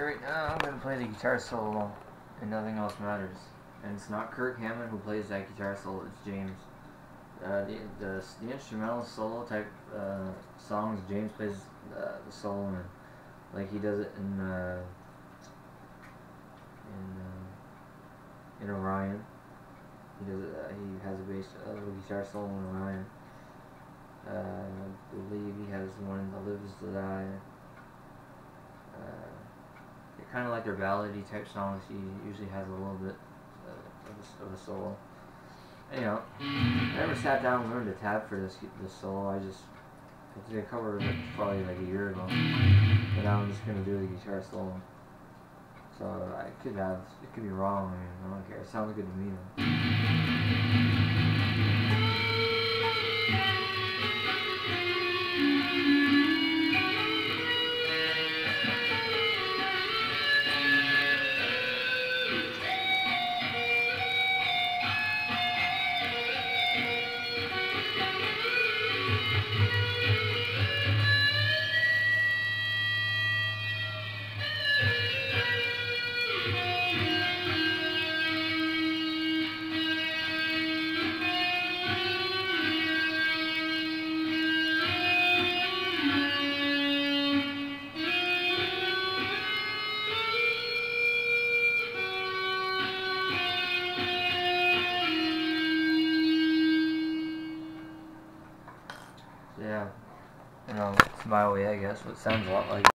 right now I'm gonna play the guitar solo, and nothing else matters. And it's not Kirk Hammett who plays that guitar solo; it's James. Uh, the, the the instrumental solo type uh, songs, James plays uh, the solo and like he does it in uh, in uh, in Orion. He does it. Uh, he has a bass, guitar solo in Orion. I believe he has one in To Live Is to Die. Kind of like their ballady type songs. He usually has a little bit uh, of, a, of a solo. Anyhow, I never sat down and learned a tab for this this solo. I just I think I covered it probably like a year ago. But now I'm just gonna do the guitar solo. So I could have it could be wrong. I mean I don't care. It sounds good to me though. Música You know, way I guess, it sounds a lot like